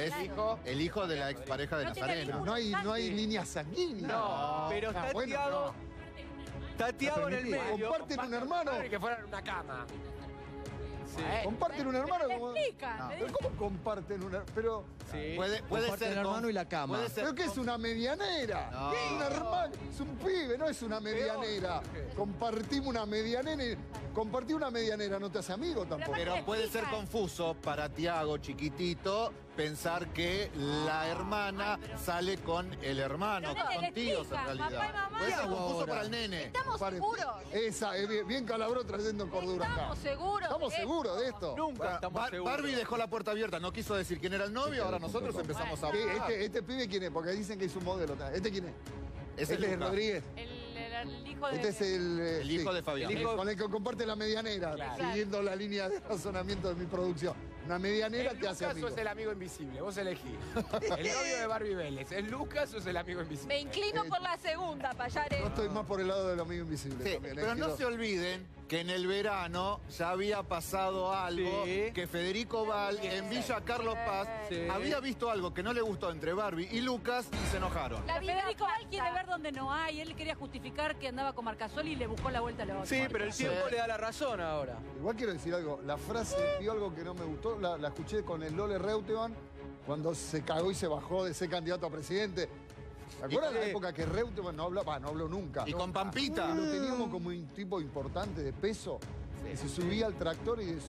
Es Claro. el hijo de la expareja de No tenía Nazareno. ningún- No hay, no hay línea sanguínea. No, pero está bueno, Tiago. Está Tiago en el medio. Comparten un hermano. Que fueran una cama. Sí. Eh, Comparten un hermano. Como- explican, No. le ¿Pero cómo comparten un hermano? Pero, Sí. Puede, puede Comparten ser el con- hermano y la cama. Puede ser ¿pero qué es una medianera? No. Es un hermano, es un pibe, no es una medianera. Compartimos una medianera. y- Compartir una medianera no te hace amigo tampoco. Pero puede ser confuso para Tiago, chiquitito, pensar que la hermana sale con el hermano, Pero con tíos en realidad. papá y mamá. Puede ser Tiago confuso ahora. para el nene. Estamos Pare- seguros. Esa, es bien, bien calabró trayendo cordura acá. Estamos seguros. ¿Estamos de seguros de esto? Nunca Ba- estamos Bar- seguros. Barbie dejó la puerta abierta, no quiso decir quién era el novio, ahora nosotros empezamos a ¿Qué? hablar. Este, este pibe quién es? Porque dicen que es un modelo. ¿Este quién es? Es este el es Rodríguez. El, el- el hijo de... Este es el, eh, el hijo sí, de Fabián. El hijo- con el que comparte la medianera, Claro. siguiendo la línea de razonamiento de mi producción. Una medianera ¿Es te hace Lucas o es el amigo invisible? Vos elegís. El novio de Barbie Vélez. ¿Es Lucas o es el amigo invisible? Me inclino por la segunda, Payare. Yo estoy más por el lado del amigo invisible Sí, también. eh, pero no quiero- se olviden que en el verano ya había pasado algo, Sí. que Federico Val en Villa Carlos Paz Sí. había visto algo que no le gustó entre Barbie y Lucas y se enojaron. La Federico Val quiere ver donde no hay. Él quería justificar que andaba con Marcasoli y le buscó la vuelta a los Sí, pero el tiempo le da la razón ahora. Igual quiero decir algo. La frase, vio algo que no me gustó, la, la escuché con el Lole Reutemann cuando se cagó y se bajó de ser candidato a presidente. ¿Se acuerdan de la Sí. época que Reutemann no hablaba? no habló nunca. Y con Pampita. Y lo teníamos como un tipo importante de peso. que se subía al tractor y decía...